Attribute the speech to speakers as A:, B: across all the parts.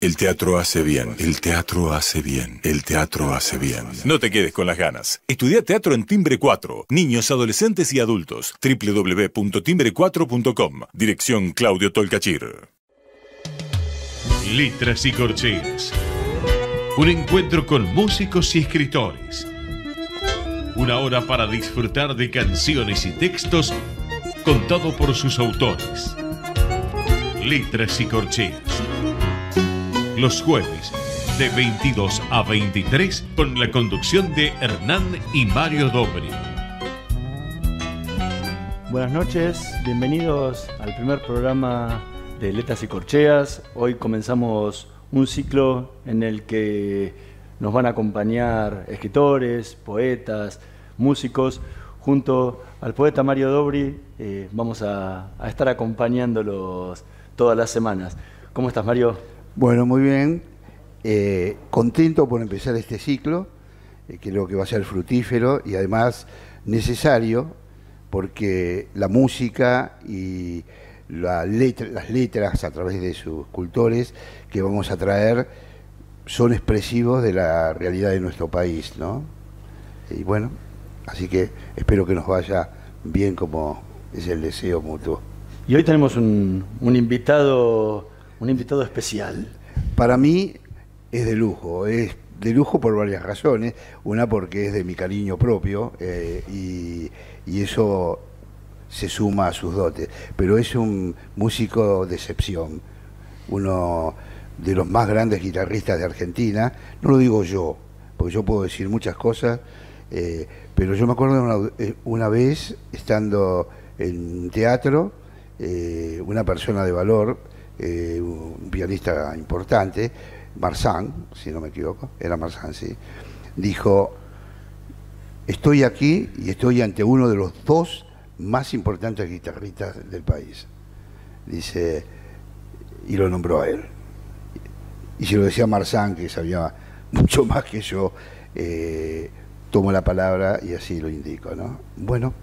A: El teatro hace bien, el teatro hace bien, el teatro hace bien. No te quedes con las ganas. Estudia teatro en Timbre 4, niños, adolescentes y adultos. www.timbre4.com. Dirección Claudio Tolcachir.
B: Letras y corcheas. Un encuentro con músicos y escritores. Una hora para disfrutar de canciones y textos contado por sus autores. Letras y corcheas los jueves de 22 a 23 con la conducción de Hernán y Mario Dobri.
C: Buenas noches, bienvenidos al primer programa de Letras y Corcheas. Hoy comenzamos un ciclo en el que nos van a acompañar escritores, poetas, músicos. Junto al poeta Mario Dobri eh, vamos a, a estar acompañándolos todas las semanas. ¿Cómo estás, Mario?
D: Bueno, muy bien. Eh, contento por empezar este ciclo, eh, creo que va a ser fructífero y además necesario, porque la música y las letras a través de sus cultores que vamos a traer son expresivos de la realidad de nuestro país, ¿no? Y bueno, así que espero que nos vaya bien como es el deseo mutuo.
C: Y hoy tenemos un, un invitado un invitado especial.
D: Para mí es de lujo, es de lujo por varias razones. Una porque es de mi cariño propio eh, y, eso se suma a sus dotes. Pero es un músico de excepción, uno de los más grandes guitarristas de Argentina. No lo digo yo, porque yo puedo decir muchas cosas, eh, pero yo me acuerdo una, una vez estando en teatro, eh, una persona de valor, eh, un pianista importante, Marsan, si no me equivoco, era Marsan, sí, dijo, estoy aquí y estoy ante uno de los dos más importantes guitarristas del país. Dice, y lo nombró a él. Y si lo decía Marsan, que sabía mucho más que yo, eh, tomo la palabra y así lo indico, ¿no? Bueno.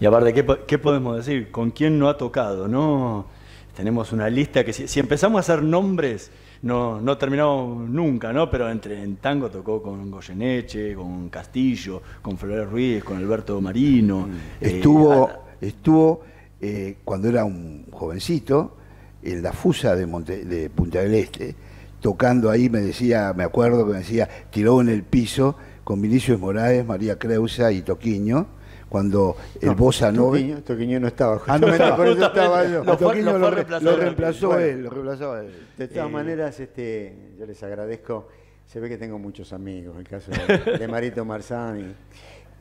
C: Y aparte, ¿qué, ¿qué podemos decir? ¿Con quién no ha tocado, no? Tenemos una lista que si, empezamos a hacer nombres, no, no terminamos nunca, ¿no? Pero entre, en tango tocó con Goyeneche, con Castillo, con Flores Ruiz, con Alberto Marino.
D: Eh, estuvo, estuvo eh, cuando era un jovencito, en la Fusa de, de Punta del Este, tocando ahí, me decía, me acuerdo que me decía, tiró en el piso con Vinicius Morales, María Creusa y Toquiño cuando el Bossa Nova.
E: Toquiño, no estaba.
D: Ah, no, por eso estaba yo. Toquiño lo, reemplazó él, lo reemplazó él.
E: De todas eh, maneras, este, yo les agradezco. Se ve que tengo muchos amigos, el caso de, Marito Marzán.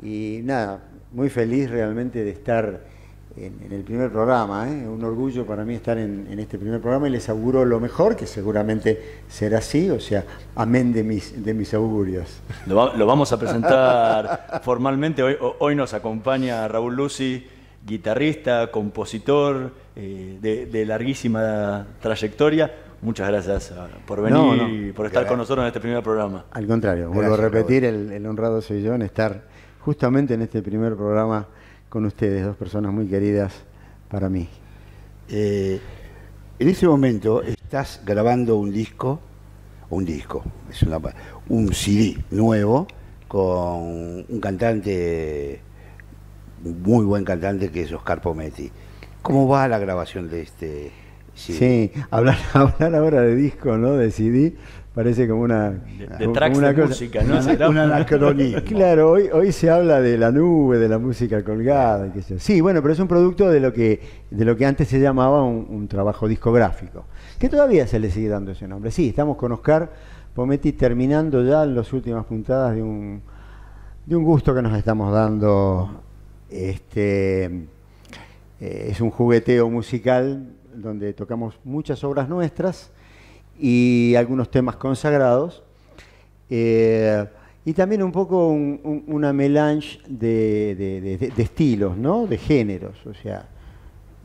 E: y nada, muy feliz realmente de estar en, el primer programa. ¿eh? Un orgullo para mí estar en, este primer programa y les auguro lo mejor, que seguramente será así, o sea, amén de mis, de mis augurios.
C: Lo, vamos a presentar formalmente. Hoy, hoy nos acompaña Raúl Lucy, guitarrista, compositor eh, de, larguísima trayectoria. Muchas gracias ah, por venir y por estar con nosotros en este primer programa.
E: Al contrario, vuelvo a repetir, el, el honrado soy yo en estar justamente en este primer programa con ustedes, dos personas muy queridas para mí.
D: Eh, en ese momento estás grabando un disco, un disco, es una, un CD nuevo con un cantante, muy buen cantante que es Oscar Pometti. ¿Cómo va la grabación de este
E: CD? Sí, hablar, hablar ahora de disco, ¿no? De CD parece como una,
C: de, una música, ¿no?
E: Una, anacronismo. Claro, hoy, hoy se habla de la nube, de la música colgada. Sí, bueno, pero es un producto de lo que, de lo que antes se llamaba un, trabajo discográfico, que todavía se le sigue dando ese nombre. Sí, estamos con Oscar Pometti terminando ya las últimas puntadas de un, de un gusto que nos estamos dando. Este, eh, es un jugueteo musical donde tocamos muchas obras nuestras y algunos temas consagrados. Eh, y también un poco una melange de, estilos, ¿no? de géneros. O sea,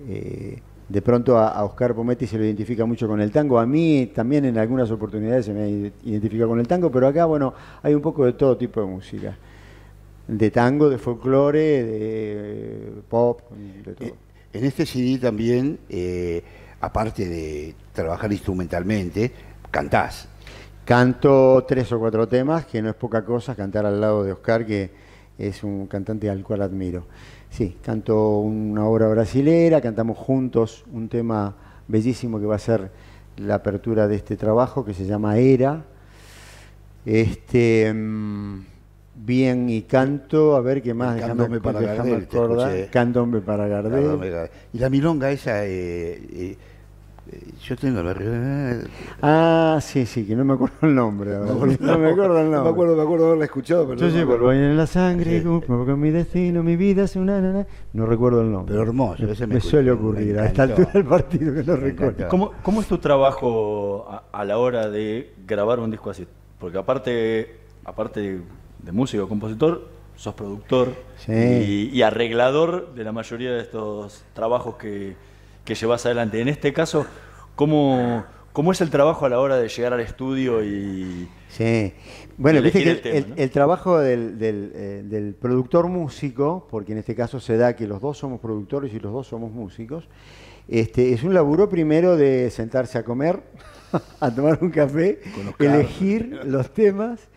E: eh, de pronto a, Oscar Pometti se lo identifica mucho con el tango. A mí también en algunas oportunidades se me identifica con el tango, pero acá, bueno, hay un poco de todo tipo de música. De tango, de folclore, de pop, de todo. Eh,
D: en este CD también aparte de trabajar instrumentalmente, cantás.
E: Canto tres o cuatro temas, que no es poca cosa, cantar al lado de Oscar, que es un cantante al cual admiro. Sí, canto una obra brasilera, cantamos juntos un tema bellísimo que va a ser la apertura de este trabajo, que se llama Era. Este, mm, bien y canto, a ver qué más,
D: déjame, para Gardel,
E: Candombe para Gardel.
D: Y la milonga esa... Eh, eh, yo tengo la
E: Ah, sí, sí, que no me acuerdo el nombre. No, me acuerdo el nombre.
D: No me acuerdo, me acuerdo haberla escuchado.
E: Pero yo llevo el en la sangre, con mi destino, mi vida es una. No recuerdo el nombre.
D: Pero hermoso,
E: me, suele ocurrir a esta altura del partido que no recuerdo.
C: ¿Cómo, ¿Cómo, es tu trabajo a, la hora de grabar un disco así? Porque aparte, aparte de músico, compositor, sos productor y, y arreglador de la mayoría de estos trabajos que que llevas adelante. En este caso, ¿cómo, cómo es el trabajo a la hora de llegar al estudio y...
E: Sí, bueno, viste que el, trabajo del, eh, del, productor músico, porque en este caso se da que los dos somos productores y los dos somos músicos, este, es un laburo primero de sentarse a comer, a tomar un café, elegir los temas.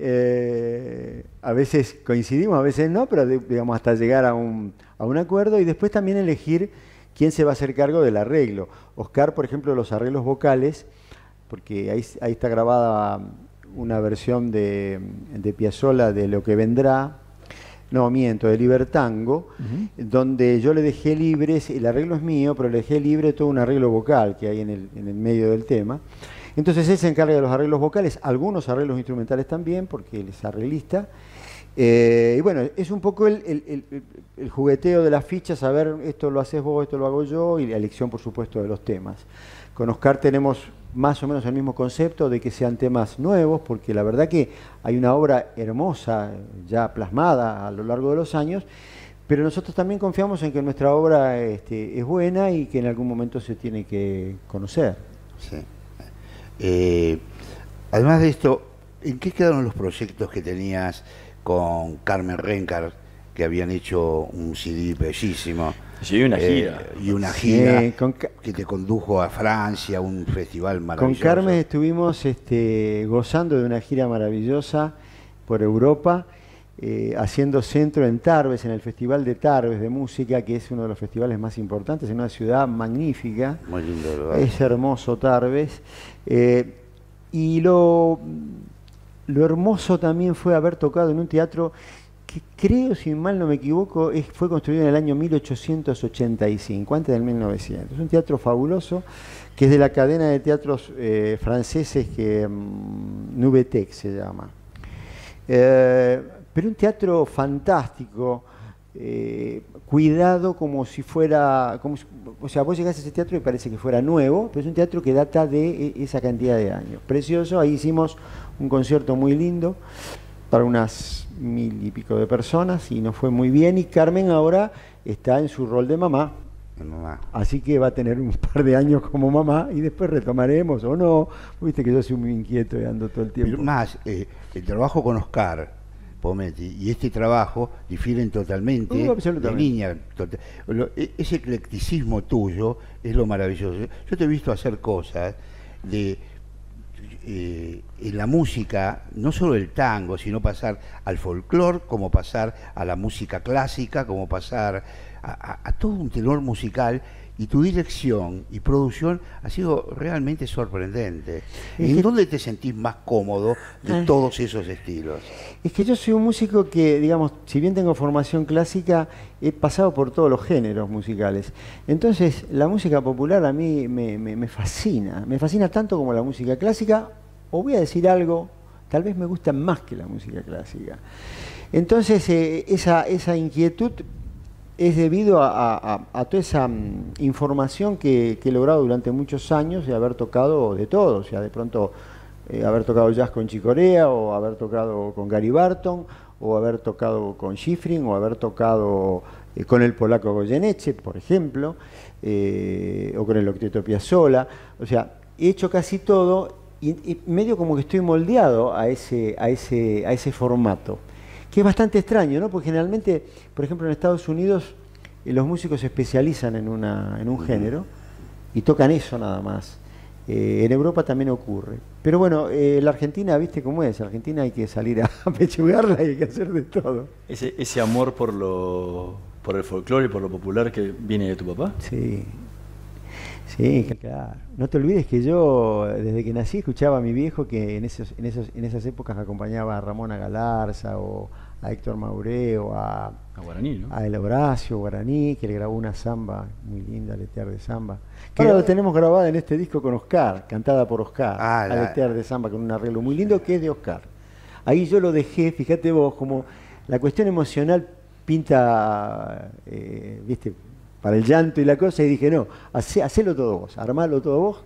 E: Eh, a veces coincidimos, a veces no, pero digamos hasta llegar a un, a un acuerdo y después también elegir quién se va a hacer cargo del arreglo. Oscar, por ejemplo, los arreglos vocales, porque ahí, está grabada una versión de, de Piazzolla de Lo que vendrá, no, miento, de Libertango, donde yo le dejé libre, el arreglo es mío, pero le dejé libre todo un arreglo vocal que hay en el, en el medio del tema. Entonces él se encarga de los arreglos vocales, algunos arreglos instrumentales también, porque él es arreglista, eh, y bueno, es un poco el, jugueteo de las fichas, a ver, esto lo haces vos, esto lo hago yo, y la elección, por supuesto, de los temas. Con Oscar tenemos más o menos el mismo concepto de que sean temas nuevos, porque la verdad que hay una obra hermosa, ya plasmada a lo largo de los años, pero nosotros también confiamos en que nuestra obra este, es buena y que en algún momento se tiene que conocer.
D: Sí. Eh, además de esto, ¿en qué quedaron los proyectos que tenías? Con Carmen Rencar, que habían hecho un CD bellísimo.
C: Sí, una eh, gira.
D: y una gira que te condujo a Francia, un festival maravilloso.
E: Con Carmen estuvimos este, gozando de una gira maravillosa por Europa, eh, haciendo centro en Tarbes, en el Festival de Tarbes de Música, que es uno de los festivales más importantes, en una ciudad magnífica.
D: Muy lindo, ¿verdad?
E: Es hermoso Tarbes. Eh, y lo lo hermoso también fue haber tocado en un teatro que creo, si mal no me equivoco, fue construido en el año 1885, antes del 1900. Es un teatro fabuloso que es de la cadena de teatros eh, franceses que um, se llama. Eh, pero un teatro fantástico, eh, cuidado como si fuera, como o sea, vos llegás a ese teatro y parece que fuera nuevo, pero es un teatro que data de e, esa cantidad de años. Precioso, ahí hicimos un concierto muy lindo para unas mil y pico de personas y nos fue muy bien y Carmen ahora está en su rol de mamá. Así que va a tener un par de años como mamá y después retomaremos o no. Viste que yo soy muy inquieto y ando todo el tiempo.
D: más, eh, el trabajo con Oscar Pometti y este trabajo difieren totalmente de niña. E, ese eclecticismo tuyo es lo maravilloso. Yo te he visto hacer cosas de eh, en la música, no solo el tango, sino pasar al folclore, como pasar a la música clásica, como pasar a, todo un tenor musical y tu dirección y producción ha sido realmente sorprendente. ¿En dónde te sentís más cómodo de ah. todos esos estilos?
E: Es que yo soy un músico que, digamos, si bien tengo formación clásica, he pasado por todos los géneros musicales. Entonces, la música popular a mí me, fascina. Me fascina tanto como la música clásica, o voy a decir algo, tal vez me gusta más que la música clásica. Entonces, eh, esa, esa inquietud es debido a, toda esa mm, información que, he logrado durante muchos años de haber tocado de todo, o sea, de pronto eh, haber tocado jazz con Chicorea, o haber tocado con Gary Barton, o haber tocado con Schifrin, o haber tocado eh, con el polaco Goyeneche, por ejemplo, eh, o con el octeto Piazzolla, o sea, he hecho casi todo y, y, medio como que estoy moldeado a ese, a ese, a ese formato que es bastante extraño, ¿no? Porque generalmente, por ejemplo, en Estados Unidos eh, los músicos se especializan en, una, en un género y tocan eso nada más. Eh, en Europa también ocurre. Pero bueno, eh, la Argentina, viste cómo es, Argentina hay que salir a pechugarla y hay que hacer de todo.
C: Ese, ese amor por lo por el folclore y por lo popular que viene de tu papá.
E: Sí, sí, claro. No te olvides que yo, desde que nací, escuchaba a mi viejo que en, esos, en, esos, en esas épocas acompañaba a Ramona Galarza o a Héctor Maureo, a,
C: a Guaraní, ¿no?
E: a El Horacio Guaraní, que le grabó una samba muy linda, Letear de Samba. Que ahora lo tenemos grabada en este disco con Oscar, cantada por Oscar,
D: Ah, la-
E: Aletear de Samba, con un arreglo muy lindo que es de Oscar. Ahí yo lo dejé, fíjate vos, como la cuestión emocional pinta, eh, viste, para el llanto y la cosa, y dije, no, hacé- hacelo todo vos, armalo todo vos,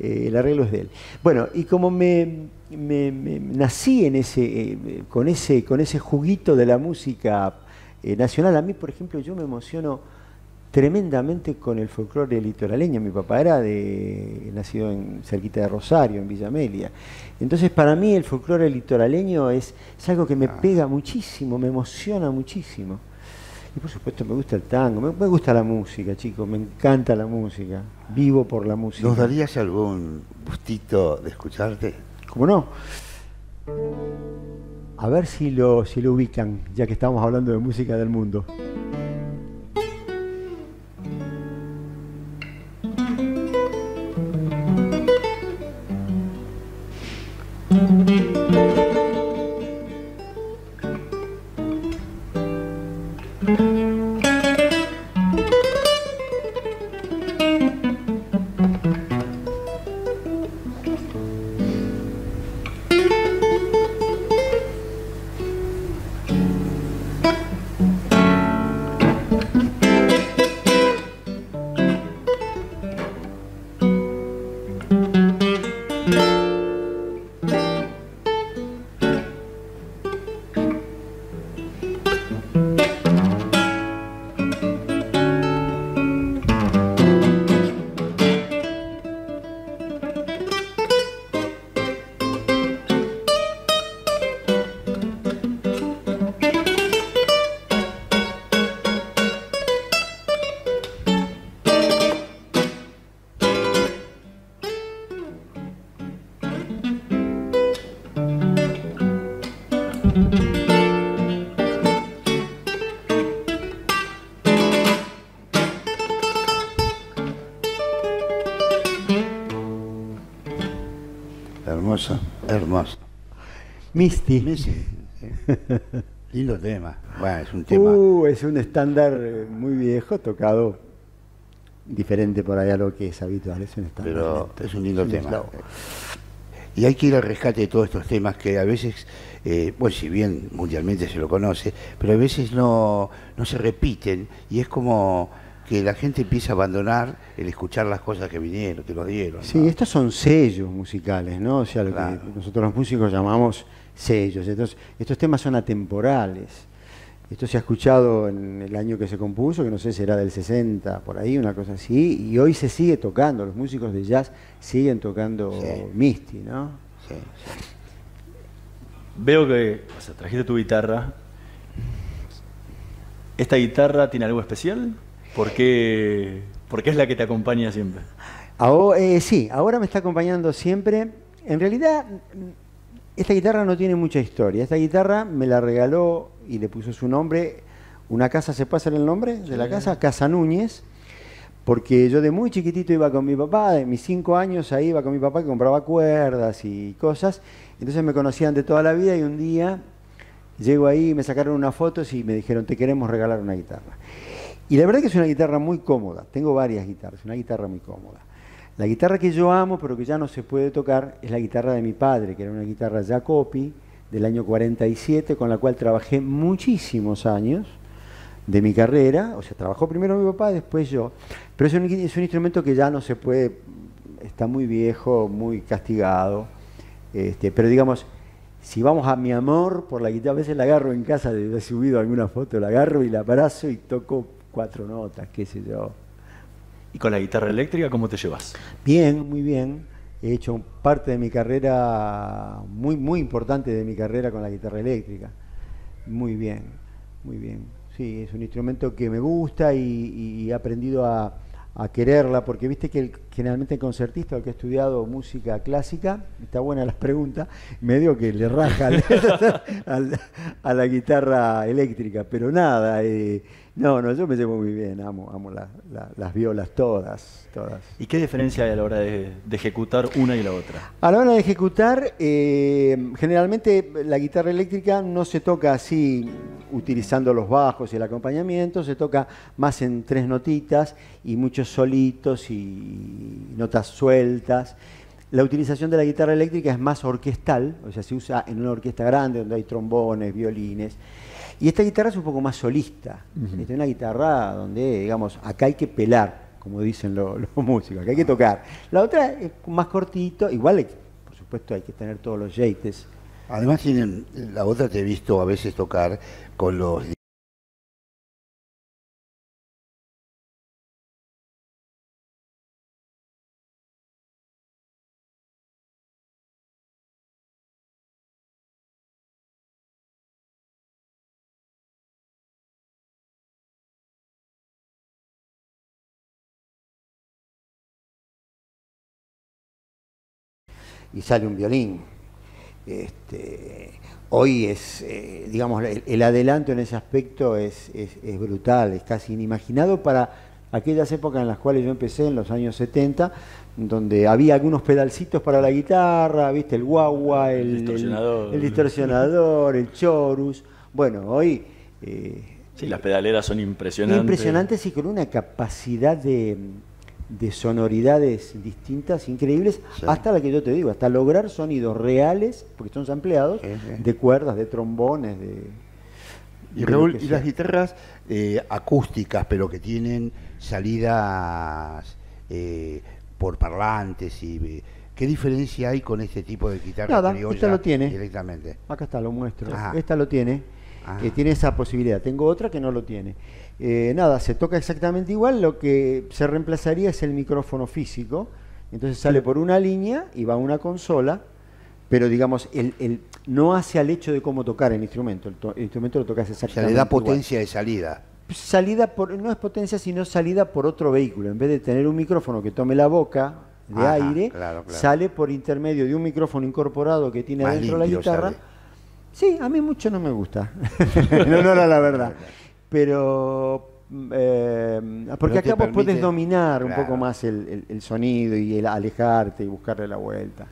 E: eh, el arreglo es de él. Bueno, y como me, me- me- nací en ese, eh, con, ese, con ese juguito de la música eh, nacional, a mí, por ejemplo, yo me emociono tremendamente con el folclore litoraleño. Mi papá era de, nacido en, cerquita de Rosario, en Villa Amelia. Entonces, para mí el folclore litoraleño es, es algo que me pega muchísimo, me emociona muchísimo. Y por supuesto me gusta el tango, me, me gusta la música, chicos, me encanta la música, vivo por la música.
D: ¿Nos darías algún gustito de escucharte?
E: ¿Cómo no? A ver si lo, si lo ubican, ya que estamos hablando de música del mundo.
D: Hermoso,
E: Misty.
D: Sí. Lindo tema. Bueno, es un tema.
E: Uh, es un estándar eh, muy viejo, tocado diferente por ahí a lo que es habitual. Es un estándar.
D: pero
E: lento.
D: es un lindo tema.
E: eslavo.
D: Y hay que ir al rescate de todos estos temas que a veces, eh, bueno, si bien mundialmente se lo conoce, pero a veces no, no se repiten y es como que la gente empieza a abandonar el escuchar las cosas que vinieron, que nos dieron. ¿no?
E: Sí, estos son sellos musicales, ¿no? O sea, lo
D: Claro.
E: que nosotros los músicos llamamos sellos. Entonces, estos temas son atemporales. Esto se ha escuchado en el año que se compuso, que no sé, será del 60, por ahí, una cosa así, y hoy se sigue tocando, los músicos de jazz siguen tocando
D: Sí.
E: Misty, ¿no?
D: Sí, sí.
C: Veo que o sea, trajiste tu guitarra. ¿Esta guitarra tiene algo especial? ¿Por qué, por qué es la que te acompaña siempre?
E: Ahora, eh, sí, ahora me está acompañando siempre. En realidad, esta guitarra no tiene mucha historia. Esta guitarra me la regaló y le puso su nombre. Una casa, ¿se puede hacer el nombre de la casa? Casa Núñez. Porque yo de muy chiquitito iba con mi papá, de mis cinco años ahí iba con mi papá que compraba cuerdas y cosas. Entonces me conocían de toda la vida y un día llego ahí, me sacaron unas fotos y me dijeron, te queremos regalar una guitarra. Y la verdad que es una guitarra muy cómoda. Tengo varias guitarras, una guitarra muy cómoda. La guitarra que yo amo, pero que ya no se puede tocar, es la guitarra de mi padre, que era una guitarra Jacopi del año 47, con la cual trabajé muchísimos años de mi carrera. O sea, trabajó primero mi papá, después yo. Pero es un, instrumento que ya no se puede, está muy viejo, muy castigado. Este, pero digamos, si vamos a mi amor por la guitarra, a veces la agarro en casa, he subido alguna foto, la agarro y la abrazo y toco cuatro notas, qué sé yo.
C: ¿Y con la guitarra eléctrica cómo te llevas?
E: Bien, muy bien. He hecho parte de mi carrera, muy, muy importante de mi carrera con la guitarra eléctrica. Muy bien, muy bien. Sí, es un instrumento que me gusta y, he aprendido a, quererla, porque viste que el, generalmente concertista o que ha estudiado música clásica, está buena las preguntas, medio que le raja a la guitarra eléctrica, pero nada, eh, no, no, yo me llevo muy bien, amo, amo las violas todas, todas.
C: ¿Y qué diferencia hay a la hora de, ejecutar una y la otra?
E: A la hora de ejecutar, eh, generalmente la guitarra eléctrica no se toca así utilizando los bajos y el acompañamiento, se toca más en tres notitas y muchos solitos y notas sueltas. La utilización de la guitarra eléctrica es más orquestal, o sea, se usa en una orquesta grande donde hay trombones, violines. Y esta guitarra es un poco más solista. Es una guitarra donde, digamos, acá hay que pelar, como dicen los, músicos, acá hay que tocar. La otra es más cortito, igual, por supuesto, hay que tener todos los yates.
D: Además, tienen, la otra te he visto a veces tocar con los
E: y sale un violín. Este, hoy es, eh, digamos, el, adelanto en ese aspecto es, brutal, es casi inimaginado para aquellas épocas en las cuales yo empecé, en los años 70, donde había algunos pedalcitos para la guitarra, viste, el guagua, el, distorsionador, el, chorus. Bueno, hoy...
C: Eh, sí, las pedaleras son impresionantes.
E: Impresionantes y con una capacidad de de sonoridades distintas, increíbles, hasta la que yo te digo, hasta lograr sonidos reales, porque son sampleados, de cuerdas, de trombones, de...
D: Y, Raúl, y las guitarras eh, acústicas, pero que tienen salidas eh, por parlantes y... Eh, ¿Qué diferencia hay con este tipo de guitarra
E: Nada, esta lo tiene.
D: Directamente.
E: Acá está, lo muestro. Esta lo tiene. Tiene esa posibilidad. Tengo otra que no lo tiene. Eh, nada, se toca exactamente igual, lo que se reemplazaría es el micrófono físico, entonces sale por una línea y va a una consola, pero digamos, el, no hace al hecho de cómo tocar el instrumento, el, instrumento lo tocas exactamente
D: O sea, le da potencia de salida.
E: Salida por, no es potencia, sino salida por otro vehículo. En vez de tener un micrófono que tome la boca de aire, sale por intermedio de un micrófono incorporado que tiene adentro la guitarra. Sí, a mí mucho no me gusta. no, no era la verdad pero eh, porque acá vos puedes dominar un poco más el, sonido y el alejarte y buscarle la vuelta.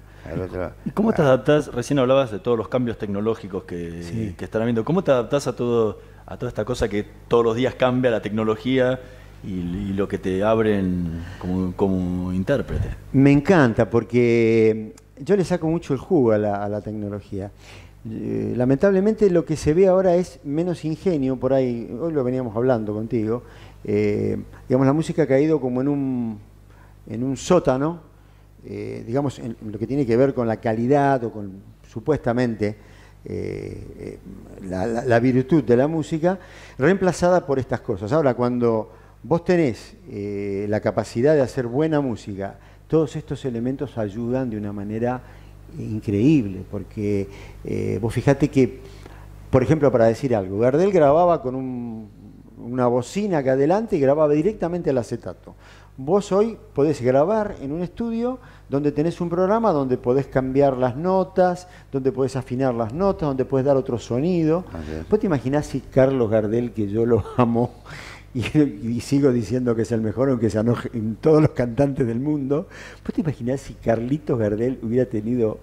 C: ¿Y cómo te adaptás? Recién hablabas de todos los cambios tecnológicos que, están habiendo. ¿Cómo te adaptás a todo a toda esta cosa que todos los días cambia la tecnología y, lo que te abren como, como, intérprete?
E: Me encanta porque yo le saco mucho el jugo a la, a la tecnología. Eh, lamentablemente lo que se ve ahora es menos ingenio, por ahí, hoy lo veníamos hablando contigo, eh, digamos, la música ha caído como en un, en un sótano, eh, digamos, en lo que tiene que ver con la calidad o con supuestamente la, virtud de la música, reemplazada por estas cosas. Ahora, cuando vos tenés la capacidad de hacer buena música, todos estos elementos ayudan de una manera increíble, porque eh, vos fijate que, por ejemplo, para decir algo, Gardel grababa con una bocina acá adelante y grababa directamente el acetato. Vos hoy podés grabar en un estudio donde tenés un programa donde podés cambiar las notas, donde podés afinar las notas, donde podés dar otro sonido. ¿Vos te imaginás si Carlos Gardel, que yo lo amo, y, sigo diciendo que es el mejor, aunque se en todos los cantantes del mundo. ¿Vos te imaginás si Carlitos Gardel hubiera tenido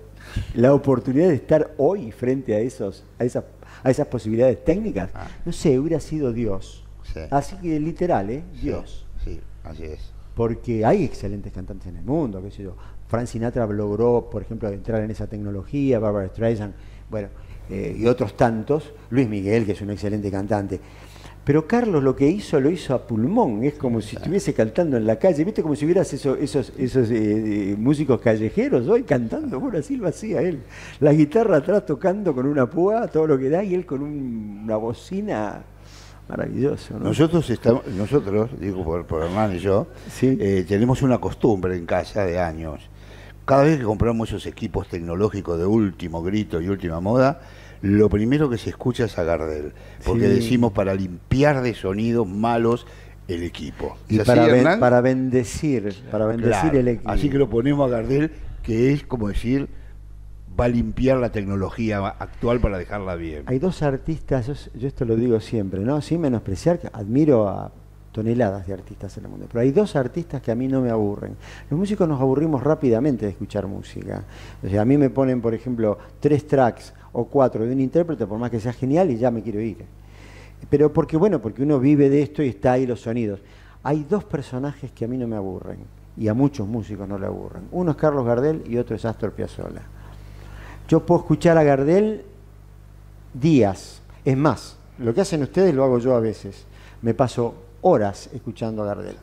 E: la oportunidad de estar hoy frente a, esos, a, esas, a esas posibilidades técnicas? Ah. No sé, hubiera sido Dios. Así que literal, ¿eh? Dios.
D: Sí, así es.
E: Porque hay excelentes cantantes en el mundo, qué sé yo. Frank Sinatra logró, por ejemplo, entrar en esa tecnología, Barbara Streisand, bueno, eh, y otros tantos. Luis Miguel, que es un excelente cantante. Pero Carlos lo que hizo lo hizo a pulmón, es como si estuviese cantando en la calle, ¿viste? Como si hubieras esos, esos, esos eh, músicos callejeros hoy cantando, bueno, así lo hacía él. La guitarra atrás tocando con una púa, todo lo que da, y él con una bocina maravilloso.
D: Nosotros, estamos, nosotros, digo por, por Hernán y yo, eh, tenemos una costumbre en casa de años. Cada vez que compramos esos equipos tecnológicos de último grito y última moda, lo primero que se escucha es a Gardel, porque decimos para limpiar de sonidos malos el equipo.
E: Y para, para bendecir, para bendecir el equipo.
D: Así que lo ponemos a Gardel, que es como decir, va a limpiar la tecnología actual para dejarla bien.
E: Hay dos artistas, yo, esto lo digo siempre, ¿no? Sin menospreciar, admiro a toneladas de artistas en el mundo, pero hay dos artistas que a mí no me aburren. Los músicos nos aburrimos rápidamente de escuchar música. O sea, a mí me ponen, por ejemplo, tres tracks o cuatro de un intérprete, por más que sea genial, y ya me quiero ir. Pero porque, bueno, porque uno vive de esto y está ahí los sonidos. Hay dos personajes que a mí no me aburren, y a muchos músicos no le aburren. Uno es Carlos Gardel y otro es Astor Piazzolla. Yo puedo escuchar a Gardel días. Es más, lo que hacen ustedes lo hago yo a veces. Me paso horas escuchando a Gardel.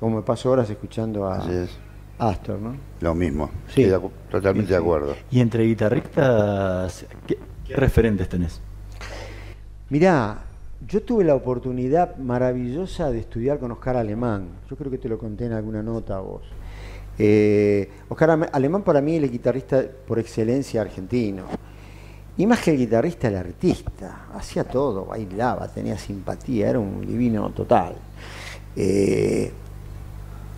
E: Como me paso horas escuchando a Astor, ¿no?
D: Lo mismo. Sí. totalmente de acuerdo.
C: ¿Y entre guitarristas, qué, referentes tenés?
E: Mirá, yo tuve la oportunidad maravillosa de estudiar con Oscar Alemán. Yo creo que te lo conté en alguna nota a vos. Eh, Oscar Alemán para mí es el guitarrista por excelencia argentino. Y más que el guitarrista, el artista. Hacía todo, bailaba, tenía simpatía, era un divino total. Eh,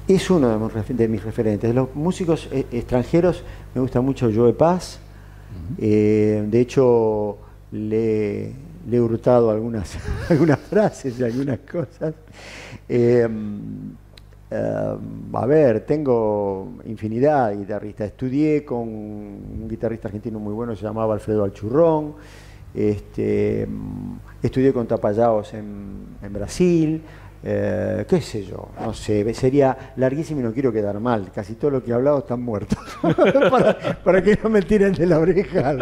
E: es uno de mis, referentes. De los músicos eh, extranjeros me gusta mucho Joe Paz. de hecho, le, he hurtado algunas, algunas frases y algunas cosas. Eh, a ver, tengo infinidad de guitarristas. Estudié con un guitarrista argentino muy bueno, se llamaba Alfredo Alchurrón. Este, estudié con Tapayaos en, Brasil. Eh, qué sé yo, no sé, sería larguísimo y no quiero quedar mal. Casi todo lo que he hablado están muertos. para, que no me tiren de la oreja.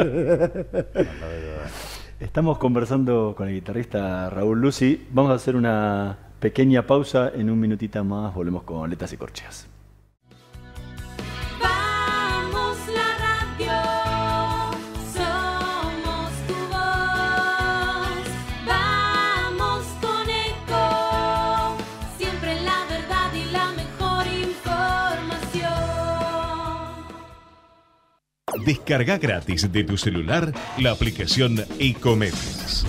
C: Estamos conversando con el guitarrista Raúl Lucy. Vamos a hacer una Pequeña pausa, en un minutito más volvemos con Letas y Corcheas.
B: Descarga gratis de tu celular la aplicación Ecomedios.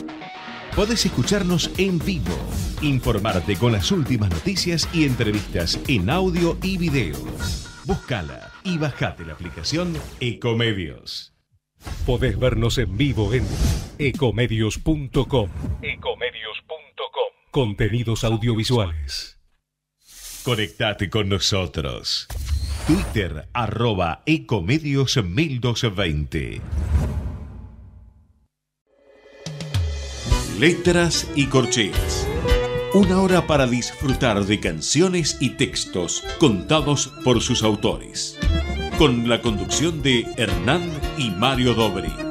B: Podés escucharnos en vivo Informarte con las últimas noticias y entrevistas en audio y video. Búscala y bajate la aplicación Ecomedios. Podés vernos en vivo en ecomedios.com. Ecomedios.com. Contenidos audiovisuales. Conectate con nosotros. Twitter arroba Ecomedios 1220. Letras y corcheas una hora para disfrutar de canciones y textos contados por sus autores. Con la conducción de Hernán y Mario Dobri.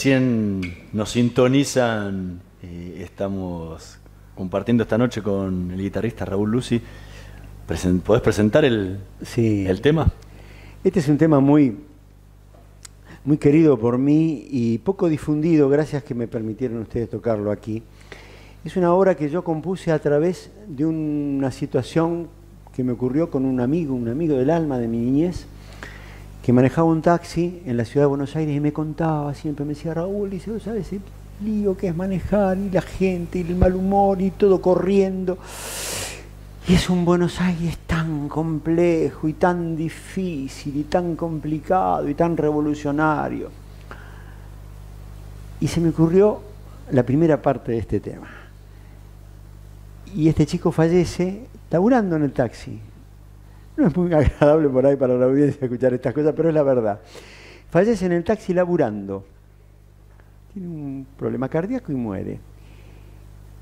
C: Recién nos sintonizan, eh, estamos compartiendo esta noche con el guitarrista Raúl Lucy. Presen- ¿Podés presentar el,
E: Sí.
C: el tema?
E: Este es un tema muy, muy querido por mí y poco difundido, gracias que me permitieron ustedes tocarlo aquí. Es una obra que yo compuse a través de una situación que me ocurrió con un amigo, un amigo del alma de mi niñez, que manejaba un taxi en la ciudad de Buenos Aires y me contaba, siempre me decía, Raúl, dice, ¿vos sabes el lío que es manejar y la gente y el mal humor y todo corriendo? Y es un Buenos Aires tan complejo y tan difícil y tan complicado y tan revolucionario. Y se me ocurrió la primera parte de este tema. Y este chico fallece laburando en el taxi. No es muy agradable por ahí para la audiencia escuchar estas cosas, pero es la verdad. Fallece en el taxi laburando. Tiene un problema cardíaco y muere.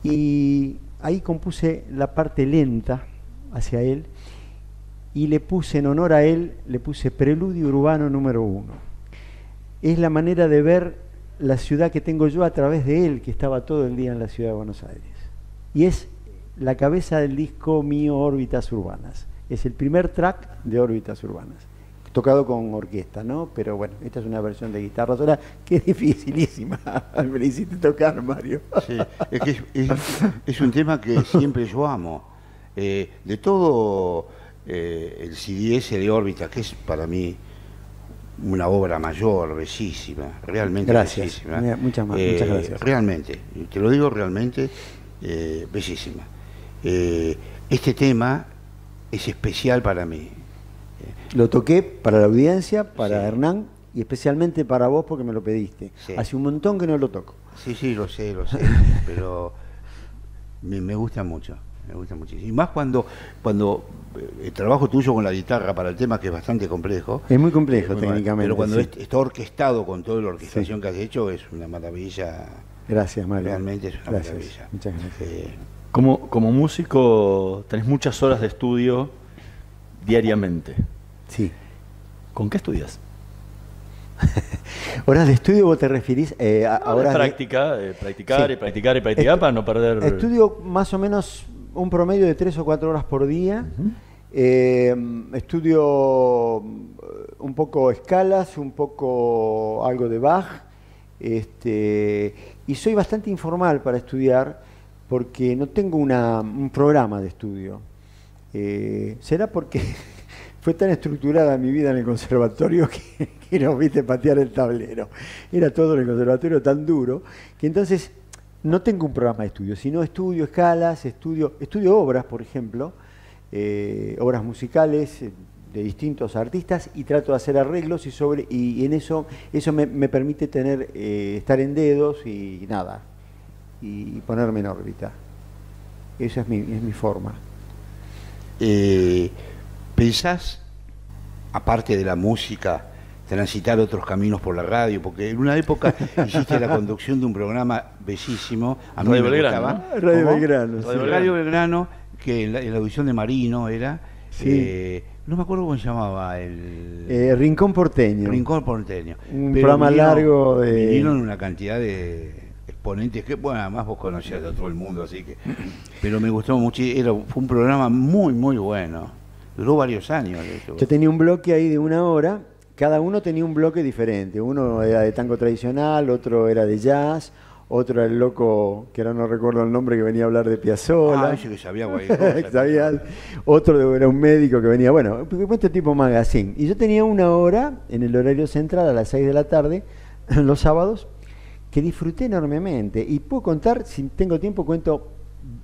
E: Y ahí compuse la parte lenta hacia él y le puse en honor a él, le puse Preludio Urbano número uno. Es la manera de ver la ciudad que tengo yo a través de él, que estaba todo el día en la ciudad de Buenos Aires. Y es la cabeza del disco mío Órbitas Urbanas. Es el primer track de Órbitas Urbanas. Tocado con orquesta, ¿no? Pero bueno, esta es una versión de guitarra sola que es dificilísima. Me la hiciste tocar, Mario.
D: Sí, es que es, es- es un tema que siempre yo amo. Eh, de todo eh, el CDS de órbita, que es para mí una obra mayor, bellísima, realmente
E: Gracias.
D: bellísima.
E: Mira, muchas más- muchas gracias.
D: Realmente, te lo digo realmente, eh, bellísima. Eh, este tema es especial para mí.
E: Lo toqué para la audiencia, para
D: Sí.
E: Hernán y especialmente para vos porque me lo pediste.
D: Sí.
E: Hace un montón que no lo toco.
D: Sí, sí, lo sé, lo sé, pero me, me gusta mucho, me gusta muchísimo. Y más cuando, cuando eh, el trabajo tuyo con la guitarra para el tema, que es bastante complejo.
E: Es muy complejo
D: Muy mal,
E: técnicamente.
D: Pero cuando
E: sí.
D: es- está orquestado con toda la orquestación que has hecho, es una maravilla.
E: Gracias, Mario.
D: Realmente es una
E: Gracias.
D: maravilla.
E: Muchas gracias.
D: Eh,
C: Como, como músico tenés muchas horas de estudio diariamente.
E: Sí.
C: ¿Con qué estudias?
E: ¿Horas de estudio vos te referís eh, a, a
C: Ahora
E: horas de-
C: práctica, eh, practicar
E: Sí.
C: y practicar y practicar para no perder...
E: Estudio más o menos un promedio de tres o cuatro horas por día. Eh, estudio un poco escalas, un poco algo de Bach. Este, y soy bastante informal para estudiar porque no tengo una- un programa de estudio. Eh, ¿Será porque fue tan estructurada mi vida en el conservatorio que, que no viste patear el tablero? Era todo en el conservatorio tan duro que entonces no tengo un programa de estudio, sino estudio escalas, estudio, estudio obras, por ejemplo, eh, obras musicales eh, de distintos artistas y trato de hacer arreglos y sobre y, en eso eso me, me permite tener eh, estar en dedos y nada y ponerme en órbita. Esa es mi, es mi forma.
D: eh, ¿Pensás, aparte de la música, transitar otros caminos por la radio? Porque en una época hiciste la conducción de un programa bellísimo. A mí
C: Radio
D: me
C: Belgrano,
D: gustaba.
E: ¿no? Radio. Belgrano, sí.
D: Radio, Belgrano, que en la, en la audición de Marino era.
E: Sí.
D: eh, no me acuerdo cómo se llamaba el.
E: Eh, Rincón Porteño.
D: Rincón Porteño.
E: Un programa largo de-
D: Vinieron una cantidad de exponentes que, bueno, además vos conocías a todo el mundo, así que. Pero me gustó mucho. Era, fue un programa muy, muy bueno. Duró varios años. hecho.
E: Yo tenía un bloque ahí de una hora, cada uno tenía un bloque diferente. Uno era de tango tradicional, otro era de jazz, otro era el loco, que ahora no recuerdo el nombre, que venía a hablar de Piazzolla.
D: Ah, que sabía.
E: Sabía. Otro era un médico que venía, bueno, este tipo magazine. Y yo tenía una hora en el horario central a las 6 de la tarde, los sábados, que disfruté enormemente. Y puedo contar, si tengo tiempo, cuento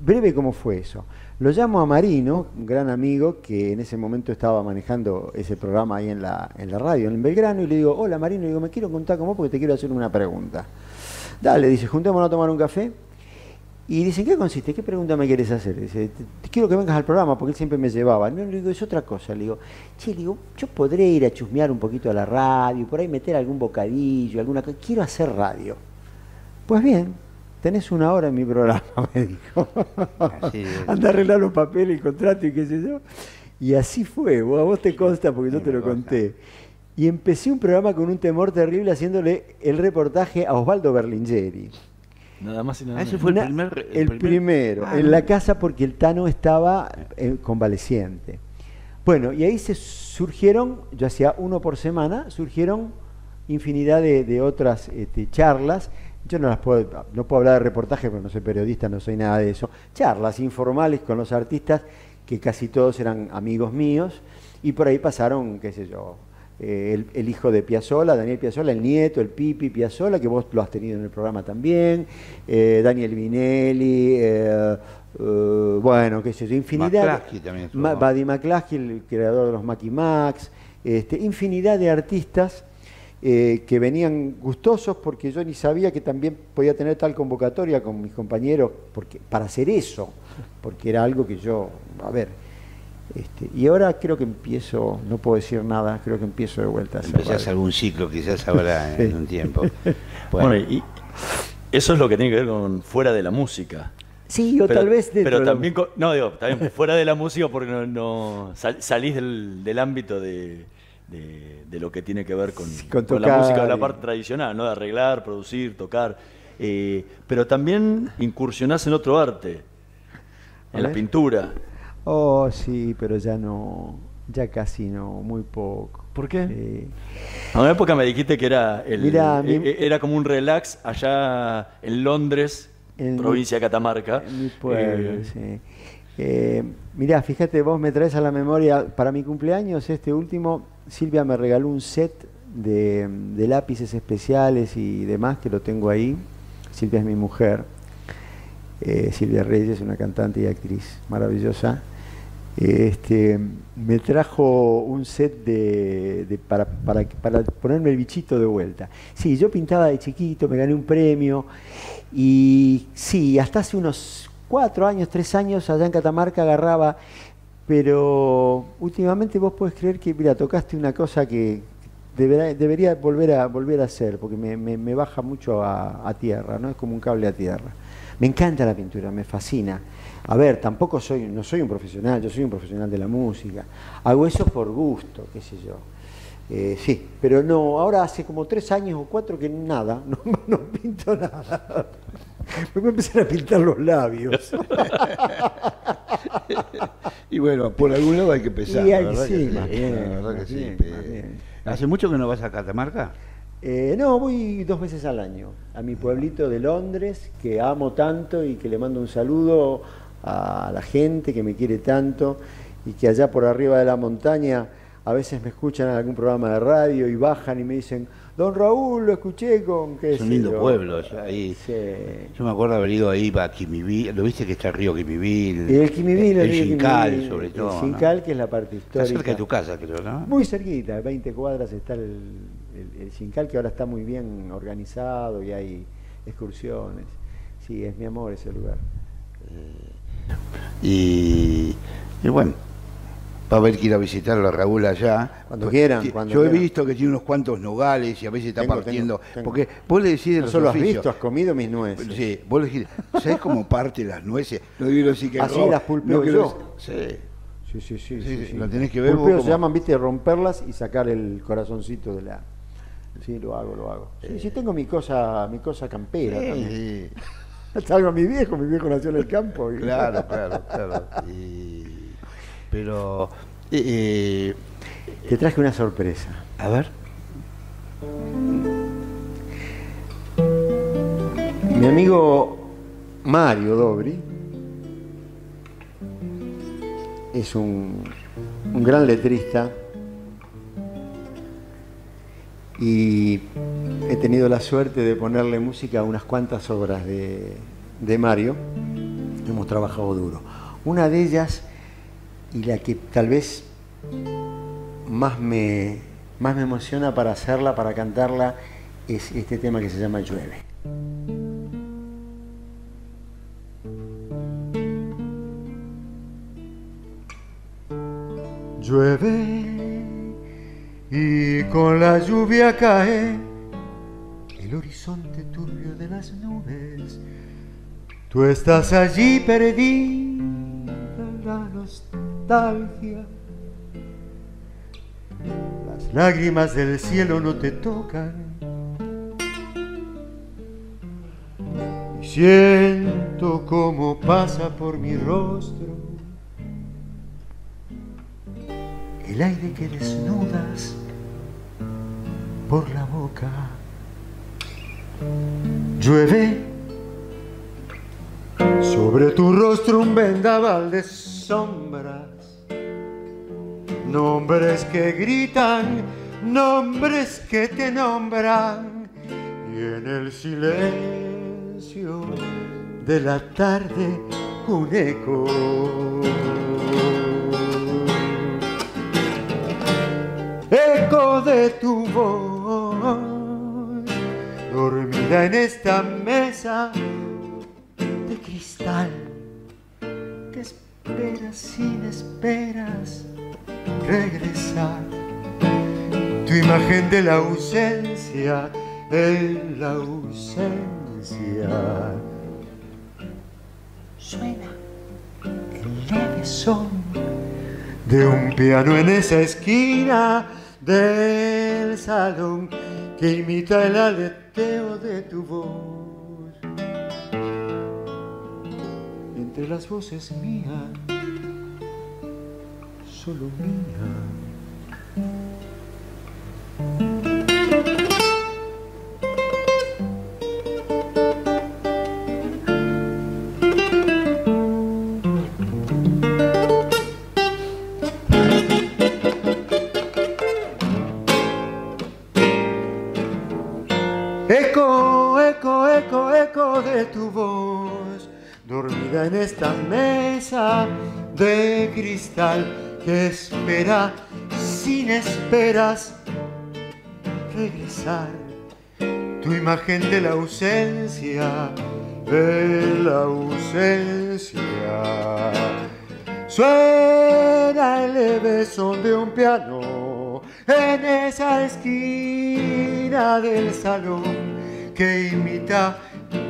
E: breve cómo fue eso. Lo llamo a Marino, un gran amigo que en ese momento estaba manejando ese programa ahí en la, en la radio, en Belgrano, y le digo, hola Marino, digo, me quiero contar con vos porque te quiero hacer una pregunta. Dale, dice, juntémonos a tomar un café. Y dice, ¿en qué consiste? ¿Qué pregunta me quieres hacer? Dice, "Te- te quiero que vengas al programa, porque él siempre me llevaba. No, le digo, es otra cosa. Le digo, che, le digo, yo podré ir a chusmear un poquito a la radio, por ahí meter algún bocadillo, alguna cosa. Quiero hacer radio. Pues bien, tenés una hora en mi programa, me dijo. Anda a arreglar los papeles, el contrato y qué sé yo. Y así fue, vos, a vos te consta porque yo te lo
D: consta.
E: conté. y empecé un programa con un temor terrible haciéndole el reportaje a Osvaldo Berlingeri.
C: Nada más y nada
F: Ah, ese
C: menos.
F: fue el primer.
E: el primero,
F: Ah,
E: en la casa porque el Tano estaba eh, convaleciente. Bueno, y ahí se surgieron, yo hacía uno por semana, surgieron infinidad de, de otras este, charlas. Yo no las puedo, no puedo hablar de reportajes porque no soy periodista, no soy nada de eso. Charlas informales con los artistas, que casi todos eran amigos míos, y por ahí pasaron, qué sé yo, eh, el, el hijo de Piazzola, Daniel Piazzola, el nieto, el Pipi Piazzola, que vos lo has tenido en el programa también, eh, Daniel Vinelli, eh, bueno, qué sé yo, infinidad.
F: McCluskey también ¿no?
E: McCluskey, el creador de los Mackie Max, este, infinidad de artistas eh, que venían gustosos porque yo ni sabía que también podía tener tal convocatoria con mis compañeros porque, para hacer eso, porque era algo que yo, a ver, este, y ahora creo que empiezo, no puedo decir nada, creo que empiezo de vuelta a
F: Empezás algún ciclo quizás ahora
E: Sí.
F: en un tiempo.
C: Bueno, y eso es lo que tiene que ver con fuera de la música.
E: Sí, o
C: pero,
E: tal vez dentro
C: pero
E: de la-
C: también, con- no digo, también fuera de la música porque no, no- sal- salís del, del ámbito de, de- de lo que tiene que ver con,
E: con
C: con la música, la
E: y-
C: parte tradicional, ¿no? De arreglar, producir, tocar. Eh, pero también incursionás en otro arte, en la pintura.
E: Oh, sí, pero ya no, ya casi no, muy poco.
C: ¿Por qué?
E: Eh,
C: A una época me dijiste que era, el,
E: Mirá, mi-
C: e- e- era como un relax allá en Londres,
E: En mi-
C: provincia de Catamarca.
E: En mi pueblo,
C: Eh,
E: sí. Eh, mirá, fíjate, vos me traes a la memoria, para mi cumpleaños, este último, Silvia me regaló un set de, lápices especiales y demás, que lo tengo ahí. Silvia es mi mujer. Eh, Silvia Reyes, una cantante y actriz maravillosa. Este, me trajo un set de, para, para ponerme el bichito de vuelta. Sí, yo pintaba de chiquito, me gané un premio y sí, hasta hace unos cuatro años, tres años allá en Catamarca agarraba, pero últimamente vos podés creer que, mira, tocaste una cosa que debería volver a, volver a hacer, porque me, baja mucho a, tierra, ¿no? Es como un cable a tierra. Me encanta la pintura, me fascina. A ver, tampoco soy, no soy un profesional, yo soy un profesional de la música. Hago eso por gusto, qué sé yo. Eh, sí, pero no, ahora hace como tres años o cuatro que nada, no pinto nada. Me voy a empezar a pintar los labios.
F: Y bueno, por algún lado hay que empezar.
E: Y
F: la verdad
E: sí,
F: que sí,
E: bien,
F: la verdad que sí.
E: bien.
F: ¿Hace mucho que no vas a Catamarca?
E: Eh, no, voy dos veces al año a mi pueblito de Londres, que amo tanto y que le mando un saludo a la gente que me quiere tanto y que allá por arriba de la montaña a veces me escuchan en algún programa de radio y bajan y me dicen, Don Raúl, lo escuché con qué
F: Es un lindo
E: yo".
F: pueblo, ahí-
E: Sí.
F: Yo me acuerdo haber ido ahí para Quimivil, ¿lo viste que está el río Quimivil?
E: Y el Quimivil,
F: el, Xincal,
E: Quimivil,
F: sobre todo.
E: El que es la parte
F: Está
E: histórica.
F: cerca de tu casa, creo, ¿no?
E: Muy cerquita, 20 cuadras está el, el, el Xincal, que ahora está muy bien organizado y hay excursiones. Sí, es mi amor ese lugar.
F: Y, y bueno, va a haber que ir a visitarlo a Raúl allá.
E: Cuando quieran, cuando
F: Yo he visto que tiene unos cuantos nogales y a veces está
E: Tengo,
F: partiendo.
E: tengo, tengo.
F: Porque vos le decís de
E: No
F: los
E: solo has visto, has comido mis nueces.
F: Sí, vos le decís, ¿sabés cómo parte las nueces? No digo así que
E: Así
F: no,
E: las pulpeo
F: no
E: yo.
F: lo- Sí.
E: Sí, sí, sí.
F: Sí,
E: sí,
F: sí, lo tenés que ver vos
E: se llaman, viste, romperlas y sacar el corazoncito de la... Sí, lo hago, lo hago. Sí, sí, tengo mi cosa, mi cosa campera también.
F: Sí,
E: Salgo a mi viejo, mi viejo nació en el campo. y-
F: claro, claro, claro. Y- pero, eh, eh,
E: Te traje una sorpresa.
F: a ver,
E: Mi amigo Mario Dobri es un, un gran letrista y he tenido la suerte de ponerle música a unas cuantas obras de, de Mario. Hemos trabajado duro. Una de ellas, y la que tal vez más me, más me emociona para hacerla, para cantarla, es este tema que se llama Llueve. Llueve y con la lluvia cae el horizonte turbio de las nubes. Tú estás allí perdida. Las lágrimas del cielo no te tocan. Y siento como pasa por mi rostro el aire que desnudas por la boca. Llueve sobre tu rostro un vendaval de sombras. Nombres que gritan, nombres que te nombran. Y en el silencio de la tarde un eco. Eco de tu voz, dormida en esta mesa de cristal que esperas sin esperas regresar. Tu imagen de la ausencia, en la ausencia. Suena el leve son de un piano en esa esquina del salón que imita el aleteo de tu voz entre las voces mías, solo mía. Imagen de la ausencia, de la ausencia. Suena el leve son de un piano en esa esquina del salón que imita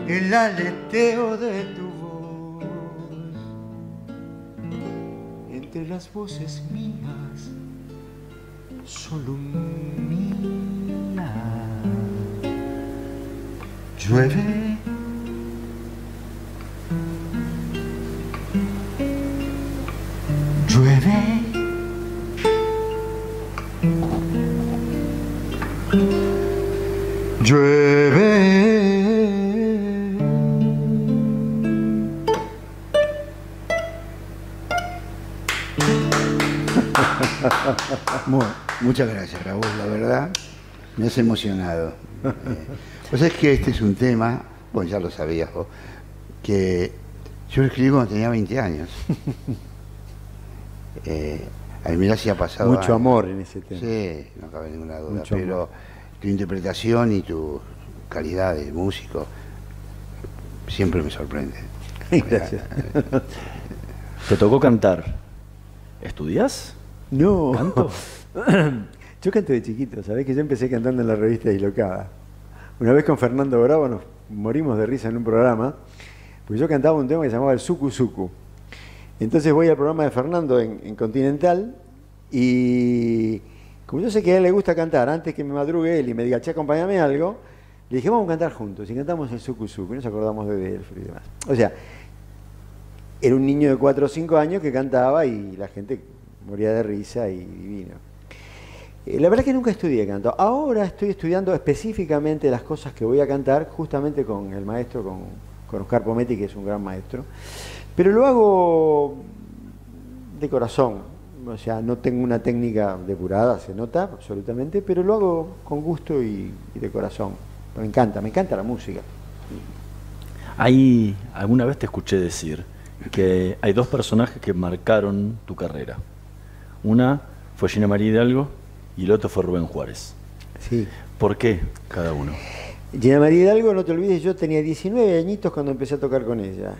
E: el aleteo de tu voz. Entre las voces mías, solo mía. Llueve. Llueve. Llueve.
D: Mu- muchas gracias, Raúl, la verdad, me has emocionado. Pues es que este es un tema, bueno, ya lo sabías vos, que yo lo escribí cuando tenía 20 años. Eh, ay, mirá si ha pasado.
E: Mucho
D: años.
E: amor en ese tema.
D: Sí, no cabe ninguna duda,
E: Mucho
D: pero
E: amor.
D: tu interpretación y tu calidad de músico siempre me sorprende.
E: Gracias.
C: Te tocó cantar. ¿Estudias?
E: No.
C: ¿Canto?
E: Yo canto de chiquito, ¿sabés? Que yo empecé cantando en la revista Dislocada. Una vez con Fernando Bravo nos morimos de risa en un programa, porque yo cantaba un tema que se llamaba el Suku Suku. Entonces voy al programa de Fernando en, en Continental y como yo sé que a él le gusta cantar, antes que me madrugue él y me diga, che, acompáñame algo, le dije, vamos a cantar juntos. Y cantamos el Suku Suku y nos acordamos de Delfri y demás. O sea, era un niño de 4 o 5 años que cantaba y la gente moría de risa y divino. Eh, La verdad que nunca estudié canto. Ahora estoy estudiando específicamente las cosas que voy a cantar, justamente con el maestro, con, con Oscar Pometti, que es un gran maestro. Pero lo hago de corazón. O sea, no tengo una técnica depurada, se nota absolutamente, pero lo hago con gusto y, y de corazón. Me encanta, me encanta la música.
C: Hay, alguna vez te escuché decir que hay dos personajes que marcaron tu carrera. Una fue Gina María Hidalgo y el otro fue Rubén Juárez.
E: Sí.
C: ¿Por qué cada uno?
E: Gina María Hidalgo, no te olvides, yo tenía 19 añitos cuando empecé a tocar con ella.